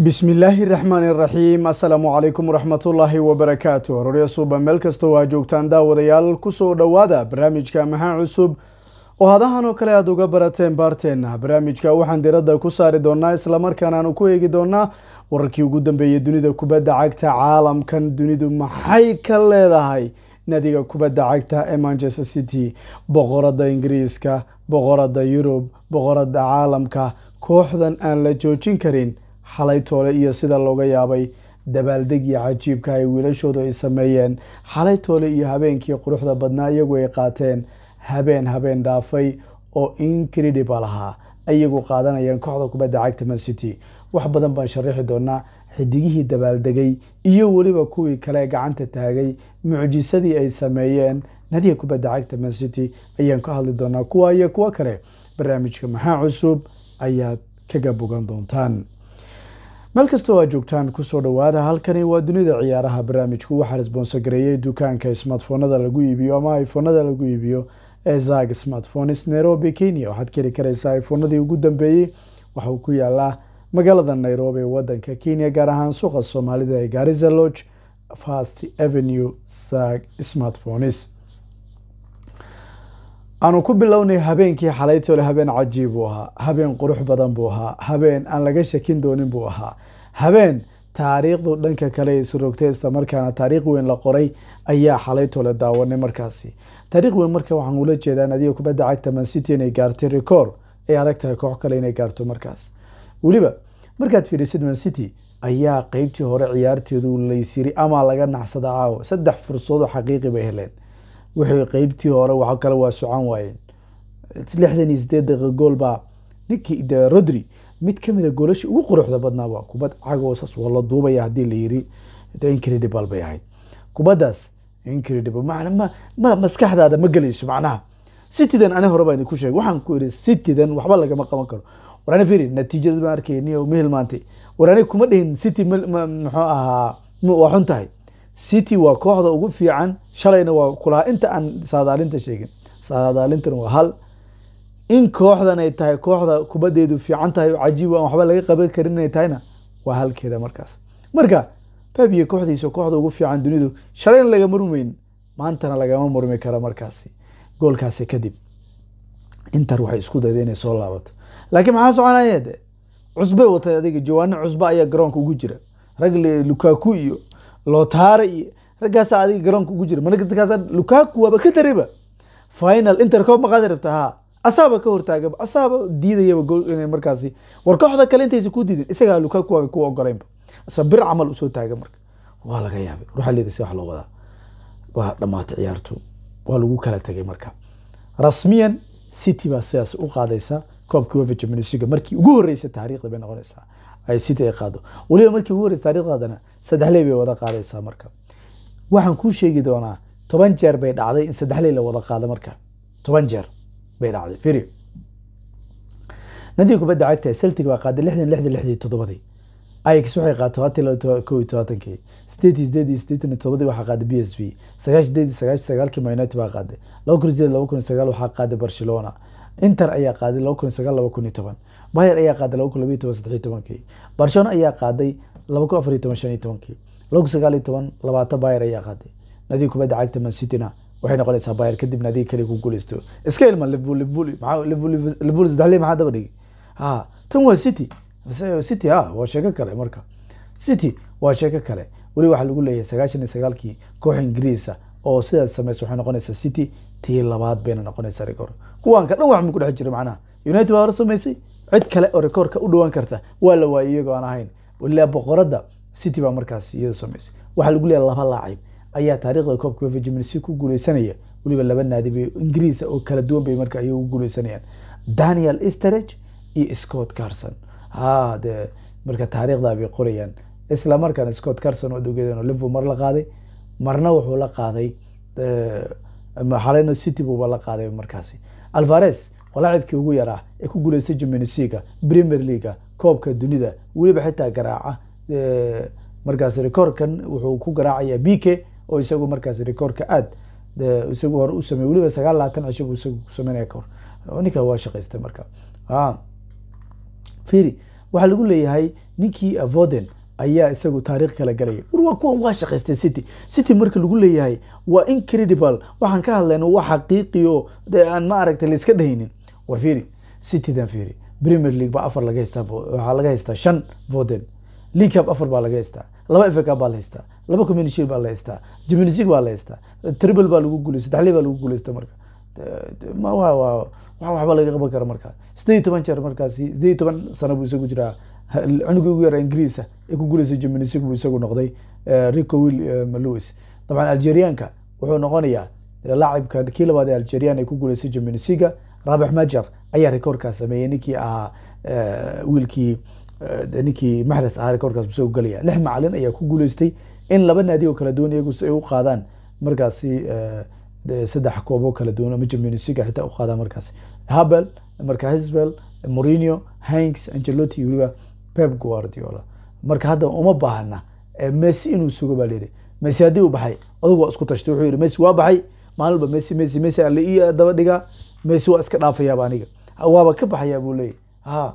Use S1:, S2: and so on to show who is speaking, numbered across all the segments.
S1: bismillaahi raxmaan iraxiim assalaamu calaykum waraxmatullaahi wabarakaatu hororya suuba meel kastoo aa joogtaan daawadayaal ku soo dhowaada barnaamijka maxaa cusub. Oo hadahan oo kale aada uga barateen baarteenna barnaamijka waxaan diradda ku saari doonaa islamarkaan aanu ku eegi doonaa wararkii ugu dambeeyay dunida kubadda cagta caalamkan. Dunidu maxay ka leedahay nadiga kubadda cagta ee manchester city? Boqorada ingiriiska boqorada yurub boqorada caalamka kooxdan aan la joojin karin xalay toole iyo sida looga yaabay dabaaldegii cajiibka ay wiilashoodu ay sameeyeen. Xalay toole iyo habeenkii quruxda badnaa iyagu ay qaateen habeen habeen dhaafay oo incredible ahaa iyagu qaadanayaan kooxda kubadda cagta man city. Wax badan baan sharaxi doonaa xidigihii dabaaldegay iyo weliba kuwii kale gacanta taagay mucjisadii ay sameeyeen nadiga kubadda cagta man city ayaan ka hadli doonaa kuwa iyo kuwo kale. Barnaamijka maxaa cusub? Ayaad kaga bogan doontaan meel kastoo aad joogtaan ku soo dhawaada halkani waa dunida ciyaaraha barnaamijku. Waxaa gareeyay dukaanka smartphonada lagu iibiyo ama iphonada lagu iibiyo ee zag smartphones nairobi kenya. Waxaad ka heli karaysaa iphonadii ugu dambeeyey waxauu ku yaalaa magaalada nairobi ee wadanka kenya gaar ahaan suuqa soomaalida ee garisa lodge fast avenue zag smartphones aanu ku bilownay habeenkii xalaytole habeen cajiib buu ahaa habeen qurux badan buu ahaa habeen aan laga shakin doonin buu ahaa. Habeen taariikhdu dhanka kale isrogtay islamarkaana taariikh weyn la qoray ayaa xalaytole daawanay markaasi. Taariikh weyn marka waxaan ula jeedaa nadiga kubadda cagta mancity inay gaartay record ay adag tahay koox kale inay gaarto markaas. Weliba markaad fiirisid mancity ayaa qeybtii hore ciyaarteedu laysiri ama laga naxsada caawo saddex fursadoo xaqiiqi bay heleen wixii qeybtii hore wax kale waa socon waayeen lixdan iyo sideed daqiiqa gool baa ninkii de rodri mid kamida goolasha ugu quruxda badnaa waa kubad cagoosaas waa la duubaya haddii la yiri. Incredible bay ahayd. Kubaddaas incredible ma ma maskaxdaada ma gelayso macnaha. Citydan ani hore baa idinku sheegay. Waxaan ku iri citydan waxba lagama qaban karo. War ani natiijada ma arkay niyo ma hilmaantay war ani kuma dhihin city muxuu ahaa waa xun tahay city waa kooxda ugu fiican shalayna waa kulahaa inta aan saadaalinta sheegin saadaalintan waa hal. In kooxdan ay tahay kooxda kubadeedu fiican tahay cajiib aan waxba laga qaban karin inay tahayna waa halkeeda markaas. Marka iyo kooxdiisa kooxda ugu fiican dunidu shalayna lagama murmeyn maantana lagama murmi karo markaasi goolkaasi kadib. Inter waxay isku dayda inay soo laabato. Laakiin maxaa soconaya de cusbay watay adiga jawaano cusba ayaa garoonka ugu jira. Rag lukaku iyo lotare iyo raggaasa adiga garoonka ugu jira markaas lukaku waaba ka darayba final inter koob maqaadi rabta ha. Asaaba ka hortaagaba asaaba diidayaba markaasi war kooxda kale intaysa ku diidin isagaa lukaku waaba ku ogolaynba asa camal u soo taaga marka. Waa laga yaabay. Waxaa layidhi si wax loo wadaa. Waa dhamaatay ciyaartu waa lagu kala tegay marka. Rasmiyan city baa sidaas u qaadaysa koobkii wefa champions markii ugu horreysay taariikhda bay noqonaysaa ay city ay qaado. Weliba markii ugu horreysay taariikhdaadana saddex ley bay wada qaadaysaa marka. Waxaan kuu sheegi doonaa toban jeer bay dhacday in saddex ley la wada qaado marka. Toban jeer bay dhacday firi. Nadiga kubadda cagta celtic baa qaaday lixdan lixdan lixdii toddobadii. Ajax waxay qaatay tobaatan kow iyo tobaatankii sideetii sideed iyo sideetan waxaa qaaday b s v. Sagaashan sideed iyo sagaashan sagaalkii man united baa qaaday. Laba kun sideed laba kun sagaal waxaa qaaday barcelona. Inter ayaa qaaday laba kun sagaal laba kun iyo toban bayer ayaa qaaday laba kun labiyo toban saddex iyo tobankii. Barcelona ayaa qaaday laba kun afar iyo toban shan iyo tobankii. Laba kun sagaal iyo toban labaatan bayer ayaa qaaday. Nadiga kubadda cagta man cityna waxay noqonaysaa bayer kadib nadiga kale ku guuleysto iska ilma liverpool liverpool maxaa liverpool saddex ley maxaa daba dhigi ha tan waa city. City ha waa sheeko kale marka. City waa sheeko kale. Weli waxaa lagu leeyahay sagaashan iyo sagaalkii koox ingiriisa oo sidaas sameysa waxay noqonaysaa city tii labaad bayna noqonaysaa record. Kuwaan ka dhan wax ku dhex jira macnaha. United waa hore samaysay cid kale oo rekoorka u dhawaan karta waa la waayay iyagoo aan ahayn. Ilaa boqorada city baa markaas iyada samaysay waxaa lagu leeyahay laba laacib ayaa taariikhda koobka wefa champions ku guuleysanaya weliba laba naadib ingiriisa oo kala duwan bay marka iyagu guuleysanayaan daniel esterage iyo scott carson. Ha de marka taariikhda bay qorayaan. Isla markaana scott carson oo dogeedeen liverpool mar la qaaday marna wuxuu la qaaday xaleyno city buuba la qaaday markaasi. Alvares waa laacibkii ugu yaraa ee ku guuleystay leaga premier leaga koobka dunida weliba xitaa garaaca markaas rekoorkan wuxuu ku garaacaya b k oo isagu markaas rekoorka aad isagu hore u samey weliba sagaal labaatan cisho buu isagu ku sameynaya kahor ninka waa shaqaystay marka. Firi waxaa lagu leeyahay ninkii voden ayaa isagu taariikh kala galaya war waa kuwan waa shaqaystay city. City marka lagu leeyahay waa incredible. Waxaan ka hadlayna waa xaqiiqi oo dee aan ma aragtay la dhahaynin war fiiri citydan fiiri. Premier league baa afar laga haystaa waxaa laga haystaa shan voden. League cup afar baa laga haystaa. Laba FA Cup baa la haystaa. Laba community baa la haystaa. Champions League baa la haystaa. Triple baa lagu guuleystay saddexle baa lagu guuleystay marka. Ma waa waa wax waxba laga qaban kara marka. Sideed toban jeer markaasi sideed toban sano buu isagu jiraa? Cunugii ugu yara ingiriisa ee ku guuleystay Champions buu isagu noqday Rico Will Lewis. Dabcan Algerianka wuxuu noqonayaa laacibka kii labaad ee Algerian ay ku guuleystay Champions Rabih Majar ayaa rekoorkaa sameeyey ninkii ahaa wiilkii ninkii maxres ahaa rekoorkaas buu soo galaya lix macalin ayaa ku guuleystay in laba naadi oo kala duwan iyagu ay u qaadaan markaasi saddex koob oo kala duwan ama League xitaa u qaadaan markaasi. Habel marka Hisbel Mourinho Hanks Ancelotti iyo weliba Pep Guardiola. Marka hadda uma baahna Messi inuu sugo baa layidhi Messi haddii uu baxay adigu waa isku tashtay wuxuu yidhi Messi waa baxay maalin walba Messi Messi Messi alla ii daba dhigaa Messi waa iska dhaafayaaba aniga. Waaba ka baxayaa buu leeyahy ha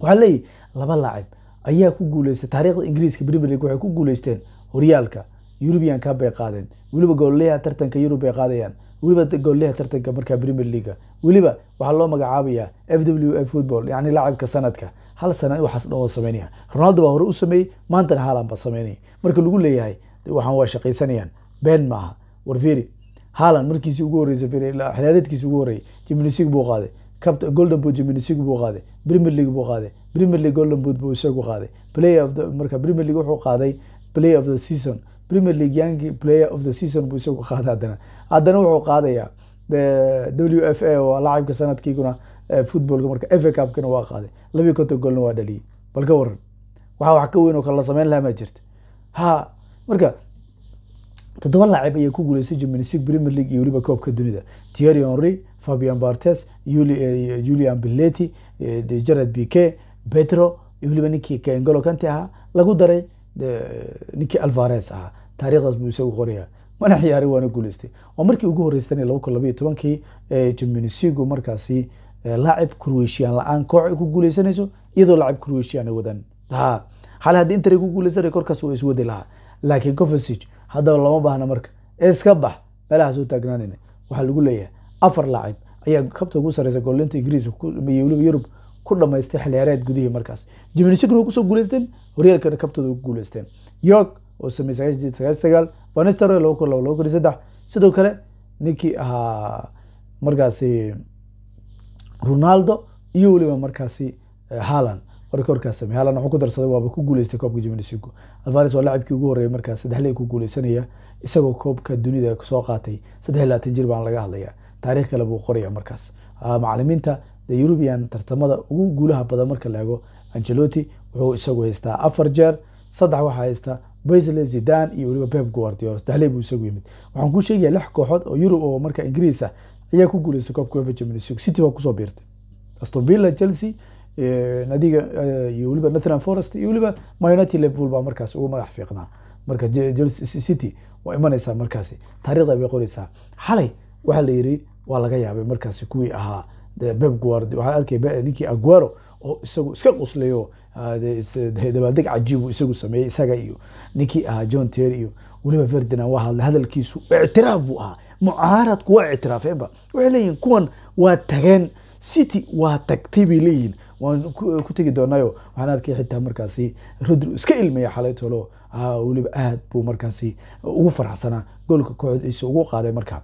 S1: waxaa leeyahy laba laacib ayaa ku guuleystay. Taariikhda ingiriiska premier league waxay ku guuleysteen horyaalka European Cup bay qaadeen. Weliba goolleyaha tartanka Yurub bay qaadayaan. Weliba goolleyaha tartanka markaa Premier League weliba waxaa loo magacaabayaa FWF football yani laacibka sanadka. Hal sana waxaas dhan waa sameynaya. Ronaldo baa hore u sameeyey maantana Haaland baa sameynaya. Marka lagu leeyahay waxaan waa shaqaysanayaan been maaha war fiiri Haaland markiisii ugu horeysay fiiri xilaareedkiisii ugu Champions League buu qaaday. Cup Golden Boot League buu qaaday. Premier League buu qaaday. Premier League Golden Boot buu isagu qaaday. Player of the marka Premier League wuxuu qaaday Player of the Season. Premier League Young Player of the Season buu isagu qaaday haddana. Haddana wuxuu qaadayaa WFA oo laacibka sanadkiiguna footballka marka FA Cup-kana waa qaaday. labiyo konton goolna waa dhaliyay. Bal ka waran waxaa wax ka weyn oo kale la lahaa ma jirta. Ha marka toddoba laacib ayaa ku Champions League Premier League iyo weliba koobka dunida. Thierry Henry Fabian Barthez Julian Belletti Gerard Piqué Pedro iyo weliba ninkii N'Golo Kante ahaa lagu daray ninkii Alvarez ahaa. Taariikhdaas buu isagu qorayaa mana ciyaaray waana guuleystay. Waa markii ugu horeystan laba kun labayo tobankii Champions League markaasi laacib Croatian la'aan koox ku guuleysanayso iyadoo laacib Croatian wadaan ha xal haddii Inter ku guuleysanay korkaas waa iswadi lahaa. Laakiin Kovacic haddaba lama baahna marka. Iska bax meelahaas u taagnaanayna waxaa lagu leeyahay afar laacib ayaa kabta ugu sareysa goolinta ingiriiska iyo weliba yurub ku dhamaystay xiliyaareed gudihii markaas. Champions League ku soo guuleysteen horyaalkana kabtooda ku guuleysteen. York oo sameeyay sagaal sideed sagaal sagaal Van Nistelrooy laba kun laba laba kun saddex. Sidoo kale ninkii ahaa markaasi Ronaldo iyo weliba markaasi Sameeyay Haaland wuxuu ku darsaday waaba ku guuleystay koobka League Alvarez waa laacibkii ugu horeeyay markaas saddex lay ku guuleysanaya isagoo koobka dunida soo qaatay. Saddex labaatan jir baan laga hadlayaa. Taariikh kale buu qoraya markaas. Macalimiinta the European tartamada ugu guulaha badan marka la eego Ancelotti wuxuu isagu haystaa afar jeer saddex waxaa haysta Basile Zidane iyo weliba Pep Guardiola. Saddexley buu isagu yimid. Waxaan ku sheegayaa lix kooxood oo Yurub oo marka Ingiriis ah ayaa ku guuleystay koobka UEFA League. City waa ku soo biirtay. Aston Villa Chelsea nadiga iyo weliba Nottingham Forest iyo weliba United Liverpool baa markaas ugu madax fiiqnaa. Marka City waa imanaysaa markaasi. Taariikhda bay qoraysaa. Xalay waxaa la yiri waa laga yaabay markaasi kuwii ahaa Pep Guardiola waxaa arkay ninkii Aguero oo isagu iska quslayo dabaaldeg cajiib uu isagu sameeyey isaga iyo ninkii ahaa John Terry iyo weliba Ferdinand. Waa hadlay hadalkiisu ictiraaf buu ahaa. Mucaaradku waa ictiraafeenba waxay leeyihiin kuwan waa tageen. City waa tagtay bay leeyihiin waan ku tegi doonaayo. Waxaan arkay xitaa markaasi rodri iska ilmaya xalay tolo weliba aad buu markaasi ugu faraxsanaa. Goolka kooxdiisa ugu qaaday markaa.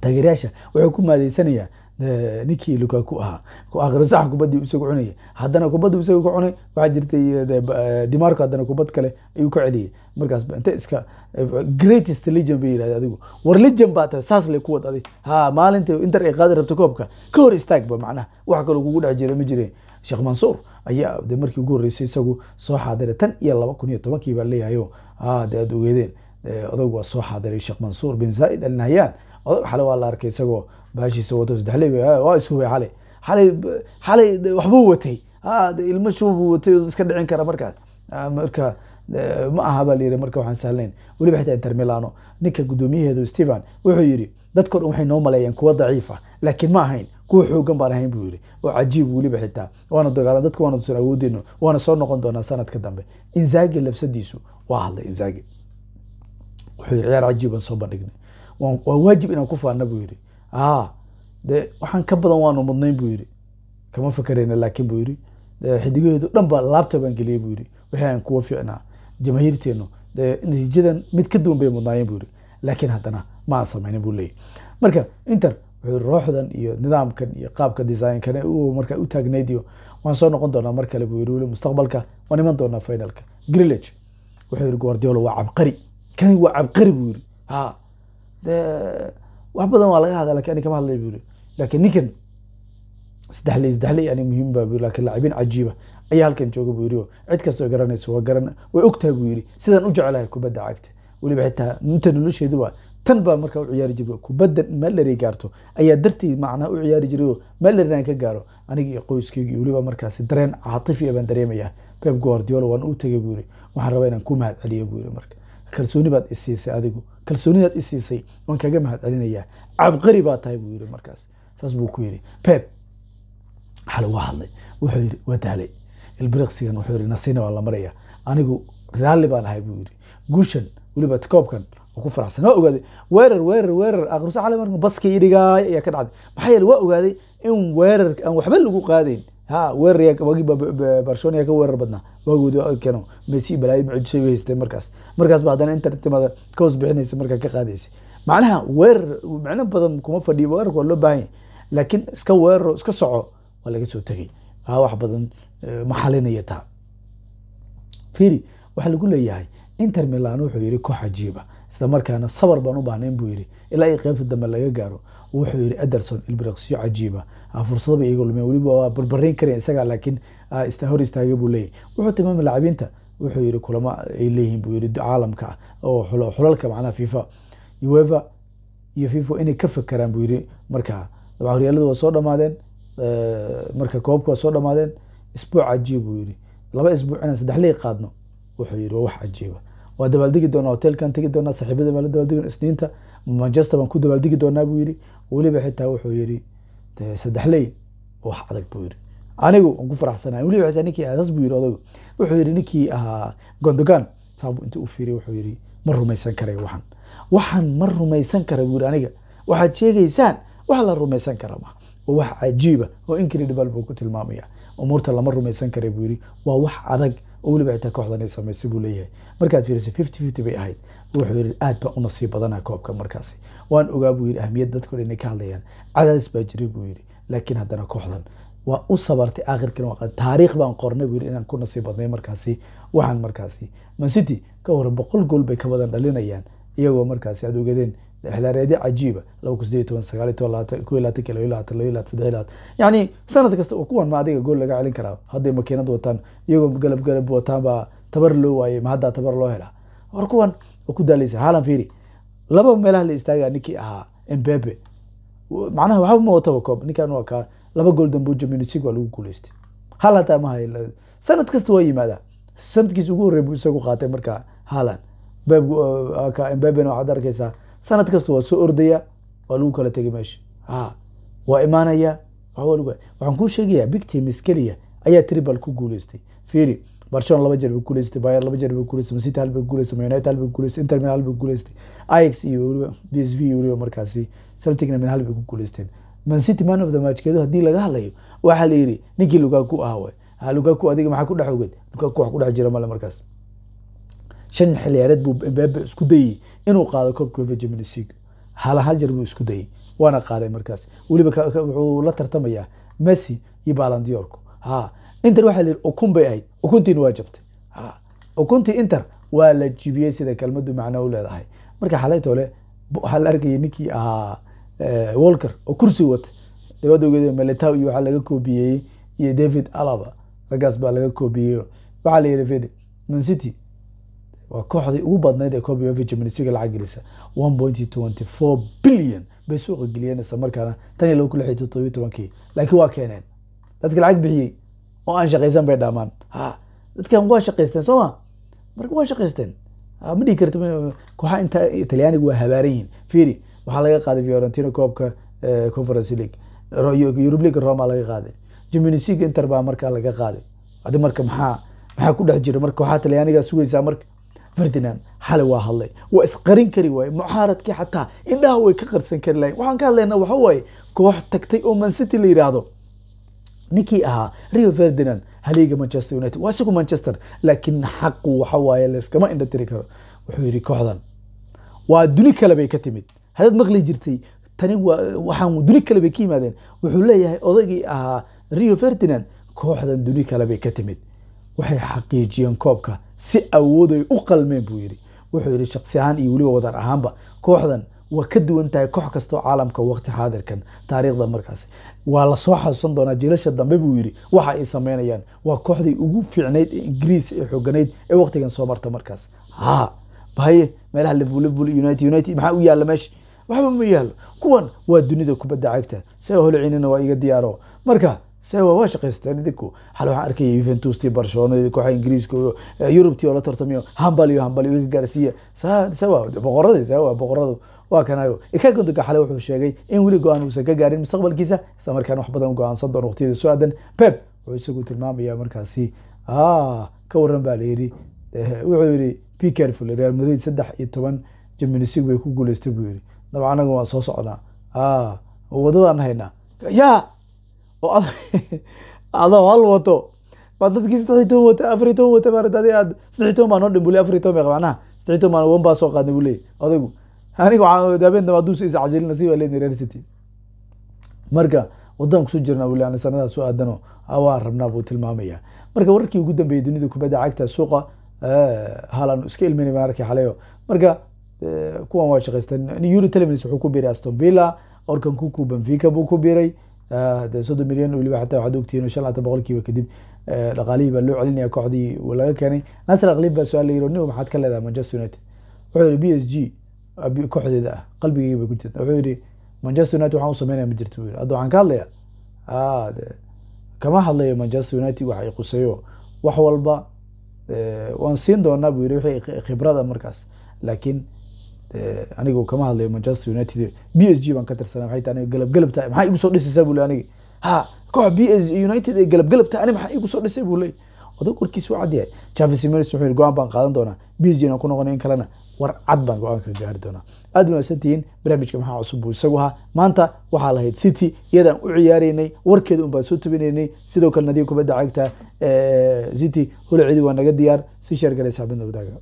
S1: Taageerayaasha waxay ku maadeysanayaan ninkii lukaku ahaa akhrisaxa kubaddii isagu cunaya haddana kubaddu isagu ka cunay waxaa jirtay dimarco haddana kubad kale ayuu ka celiyay. Markaas inta iska greatest legion bay yidhahda adigu. War legion baa tahay saas lay ku wad adig ha maalinta inter ay qaadi rabta koobka ka hor istaagba macnaha. Wax kaloo kugu dhex jira ma jireen. Sheekh mansuur ayaa de markii ugu horreysay isagu soo xaadiray tan iyo laba kun iyo tobankii baa leeyahayo de aad ogeedeen odag waa soo xaadiray sheekh mansuur bin zaaid al xale waa la arkay isagoo baashiisa wato saddexley waa ishubay xalay xalay xalay waxbuu watay. Ilmo shubuu watay iska dhicin kara markaas. Marka ma aha baa layiri marka waxaan sahlayn weliba xitaa inter milano ninka guddoomiyaheedu stephen wuxuu yidhi dadko dhan waxay noo maleeyeen kuwa daciif ah laakiin ma ahayn kuwa xoogan baan ahayn buu yidhi. Oo cajiib weliba xitaa. Waana dagaala dadka waana tusan awoodeyno waana soo noqon doonaa sanadka dambe. Inzagi lafsadiisu waa hadlay inzagi wuxuu yidhi ciyaar cajiib baan soo bandhignay waa waajib inaan ku faana buu yidhi. De waxaan ka badan waanu mudnayn buu yidhi. Kama fakarayna laakiin buu yidhi xidigaheedu dhan ba laabta baan geliyey buu yidhi. Wixii aan kuwa fiicnaa jamaahiirteenu de natiijadan mid ka duwan bay mudnaayeen buu yidhi. Laakiin haddana ma aan samaynin buu leeyahy marka inter wuxuu rooxdan iyo nidaamkan iyo qaabka designkane u marka u taagnayd iyo waan soo noqon doonaa mar kale buu yidhi. Weli mustaqbalka waan iman doonaa finalka. Grillage wuxuu yidhi guardiola waa cabqari. Kani waa cabqari buu yidhi. Ha de wax badan waa laga hadla laakiin ani kama hadlay buu yidhi laakiin ninkan saddexley saddexley ani muhiim ba buu yidhi laakiin laacibiin cajiiba ayaa halkan jooga buu yidhi oo cid kastoo garanayso waa garan way og tahay buu yidhi. Sidaan u jecelahay kubadda cagta. Weliba xitaa inta nolosheedu waa tan baa markaa u ciyaari jiray kubadda meelary gaarto. Ayaa darteed macnaha u ciyaari jiray oo meelary aan ka gaaro. Aniga iyo qoyskeyga iyo weliba markaasi dareen caatifi baan dareemaya pep guardiola waan u tegay buu yidhi. Waxaan rabaa inaan ku mahad celiyo buu yidhi marka kalsooni baad isiisay adigu. Kalsoonidaad isiisay waan kaga mahad celinayaa cabqari baa tahay buu yidhi markaas. Saas buu ku yidhi. Pep xale waa hadlay. Wuxuu yidhi waa dahlay ilbiriqsigan wuxuu yidhi nasiina waa la maraya. Anigu raalli baan ahay buu yidhi. Guushan weliba koobkan ku faraxsan. Waa ogaaday weerar weerar weerar. Aqriso xale marka baska idhigaay ayaa ka dhacday. Maxaa yeele waa ogaaday in weerar aan waxba lagu qaadayn ha weerar yaa waagii Ba- Ba- barcelona ka weerar badnaa. Waagoodi keno messi balaayo mucjisay haysteen markaas. Markaas ba haddana inter timada ka bixinaysa markaa ka qaadaysa. Macnaha weerar micno badan kuma fadhiyo weerarka waa loo baahan yahay. Laakiin iska weeraro iska soco waa laga soo tegay aa wax badan eh, ma xalinaya taa firi waxaa lagu leeyahay inter milan wuxuu yidhi koox cajiiba isla markaana sabar baan u baahnayn buu yidhi ilaa iyo qeybta dambe laga gaaro wuxuu yidhi ederson ilbiriqsiyo cajiiba. Ah, fursado bay iyaga lumeen. Weliba waa barbarayn kareen isagaa laakiin ah, hor istaagay buu leeyahy wuxuu tilmaamay lacabiinta. Wuxuu yidhi kulamo ay leeyihiin buu yidhi caalamka oo xulalka macnaha fifa. Uefa iyo fifa inay ka fekeraan buu yidhi. Marka dabcan horyaaladu waa soo dhamaadeen eh, marka koobka waa soo dhamaadeen isbuuc cajiib buu yidhi. Laba isbuuc inaan saddex liig qaadno. Wuxuu yidhi waa wax cajiiba waa dabaaldegi doonaa hotelkan tegi doonaa saaxiibada baa la dabaaldegi isniinta. Manchester baan ku dabaaldegi doonaa buu yidhi. Weliba xitaa wuxuu yidhi dee saddex ley wax adag buu yidhi. Anigu waan ku faraxsanahay weliba xitaa ninkii asaas buu yidhi odagu. Wuxuu yidhi ninkii ahaa gondogan saabu inta u fiiriy wuxuu yidhi ma rumaysan karay waxan waxaan ma rumaysan kara buu yidhi aniga. Waxaad sheegaysaan wax la rumaysan kara ma. Waa wax cajiiba oo incredible buu ku tilmaamaya umuurta lama rumaysan kara buu yidhi. Waa wax adag oo weliba xitaa kooxdan ay samaysay buu leeyahay. Markaad fiiriso fifty fifty bay ahayd. Wuxuu yidhi aad baan u nasiib badana koobka markaasi. Waan ogaa buu yidhi ahmiyad dadka dhan inay ka hadlayaan. Cadaadis baa jiray buu yidhi. Laakiin haddana kooxdan waa u sabartay aakhirkan waa taariikh baan qornay buu yidhi inaan ku nasiib badnay markaasi waxaan markaasi. Man city ka hore boqol gool bay ka badan dhalinayaan iyagoo markaasi aad ogadeen xilaareedyo cajiiba laba sanad kasta oo kuwan ma adiga gool laga celin karaa hadday makiinad wataan iyagoo galab galab tabar loo waayey ma haddaa tabar loo helaa war kuwan waa ku daalaysa haalan fiiri laba meelaha la istaagaa ninkii ahaa embepe macnaha waxba ma wataba koob ninkan waa kaa laba gool Champions League waa lagu guuleystay hal hataa ma hayo sanad kasta waa yimaadaa sanadkiisa ugu horreey buu isagu qaatay marka haalan Mbappe waxaad arkaysaa sanad kasta waa soo ordaya waa lagu kala tegay meesha ha waa imaanaya waxaan kuu sheegayaa big keliya ayaa triple ku guuleystay. Fiiri barcelona laba jeer bay guuleystay bayer laba jeer bay guuleystay city hal bay guuleystay Man united hal bay guuleystay inter milan hal bay guuleystay ajax iyo weliba b s v iyo weliba markaasi celticna min hal bay ku guuleysteen man man of the match keedu haddii laga hadlayo waxaa la yidhi ninkii lugaku ahaa ha lugaku adiga maxaa ku dhex ogeed? Lugaku wax ku dhex jira male markaas shan xiliyaareed buu Mbappe isku dayey inuu qaado koobka UEFA League hal jeer buu isku dayey waana qaaday markaas. Weliba wuxuu la tartamayaa Messi iyo Ballon d'Or. Ha Inter waxaa la ukun bay ahayd ukuntiina waa jabtay. Ha ukuntii Inter waa la jibiyey sida kelmadu macno u leedahay. Marka xalaytoole waxaa la arkayay ninkii ahaa Walker oo kursi wata dabada ogeeda Militao iyo waxaa laga koobiyey iyo David Alaba raggaas baa laga koobiyey. Waxaa la yidhi Fede Man City waa kooxdii ugu badnayd ee koob UEFA Champions League lacag gelisa. 1.24 billion bay suuqa geliyeen isla markaana tan iyo laba kun lix iyo toddoba iyo tobankii. Laakiin waa keeneen. Dadka lacag bixiyey oo aan shaqaysan bay dhaamaan. Ha dadkan waa shaqaysteen soo ma? Marka waa shaqaysteen. Ha, ma dhihi karti kooxaha inta talyaaniga waa habaaran yihiin fiiri waxaa laga qaaday Fiorentina koobka eh, Conference League. Europe League Roma laga qaaday. Champions Inter baa markaa laga qaaday. Adi marka maxaa maxaa ku dhex jira? Marka waxaa talyaanigaa sugaysaa marka Ferdinand xalay waa hadlay? Waa isqarin kari waaye mucaaradkii xataa indhaha way ka qarsan kari lahayn waxaan ka hadlaynaa waxa waaye koox tagtay oo Man City la yidhaahdo ninkii ahaa Rio Ferdinand haliga Manchester United. Waa isagu Manchester laakiin xaqu waxa waaye layskama indha tiri karo. Wuxuu yidhi kooxdan waa duni kale bay ka timid. Haddaad maqli jirtay tani waxaan duni kale bay ka yimaadeen. Wuxuu leeyahay odaygii ahaa Rio Ferdinand kooxdan duni kale bay ka timid waxay xaqiijiyeen koobka si awood u qalmeen buu yidhi. Wuxuu yidhi shaksi ahaan iyo weliba wadar ahaanba kooxdan waa ka duwan tahay koox kastoo caalamka waqti xaadirkan taariikhda markaas. Waa la soo xasuusan doonaa jiilasha dambe buu yidhi. Waxa ay sameynayaan waa kooxdii ugu fiicnayd ee ingiriis ee xooganayd ee waqtigan soo marta markaas. Ha bahaye meelaha liverpool united united maxaa u yaalla meesha waxba ma yaallo kuwan waa dunida kubadda cagta se holcinina waa iga diyaaro. Marka sewa waa shaqaysteen idinku hal waxaan arkaya Juventus tii Barcelona kooxa Ingiriiska iyo oo la tartamiyo. Hambal iyo hambal iga gaarsiiya. Sewa boqorada sewa boqoradu waa kanayo ikaga dunka xalay wuxuu sheegay in weli go'aan uusan ka gaarin mustaqbalkiisa. Isla markaana wax badan go'aansan doono waqtiyada soo aadan. Pep wuxuu isagu tilmaamaya markaasi. Ah ka waran baa la yidhi. Wuxuu yidhi be careful Real Madrid saddex iyo toban League bay ku guuleystay buu yidhi. Dabcan anaga waan soo socnaa. Ah wadadaan haynaa yaa oo adoo hal wato baa dadkii saddex iyo toban wata afar iyo toban wata maarata adi aad saddex iyo toban baa noo dhin bule afar iyo toban bay qabanaha saddex iyo toban baan wan baa soo qaadnay buu leeyahy odaygu aniga waxaa habeen dambe hadduu is casilin nasiib baa leedahay reer city marka waddan ku soo jirnaa buu leeyahay sanadaas soo aadano waa rabnaa buu tilmaamaya marka wararkii ugu dambeeyay dunida kubadda cagta suuqa halan iska baan arkay xalayo marka kuwan waa shaqaysteen euro telemis wuxuu ku biiray aston villa orkan kuku benfica buu ku biiray de soddon milyan weliba xataa waxaad ogtihiin shan laatan boqolkiiba kadib dhaqaalihii baa loo celinaya kooxdii laga keenay nasir aqlib baa su'aal la yiri nigo maxaad ka leedahay manchester united. wuxuu yihi b s g kooxdeeda ah qalbigayga bay ku jirta wuxuu yihi manchester united waxaan u sameynaya ma jirto buu yiri hadda waxaan ka hadlaya de kama hadlayo manchester united wax ay quseeyo wax walba waan siin doonaa buu yiri wixii khibrada markaas laakiin anigu kama hadlayo manchester united b s g baan ka tirsana waxay tahay aniga maxaa igu soo dhisaysaa buu le aniga ha koox b s united ee galab galab tahay maxaa igu soo dhisay buu leey odag warkiis waa cad yahay. Xavi Simeone wuxuu yiri go'aan baan qaadan doonaa. B s g na ku noqon in kalena war cad baan go'aan gaari doonaa. Aad wanaagsantihiin barnaamijka maxaa cusub buu isagu ahaa. Maanta waxaa lahayd city iyadaan u ciyaareynay warkeeda un soo tabinaynay sidoo kale nadiib kubadda cagta city holaceedi waa naga diyaar. Si sheer galay saaxibada wadaaga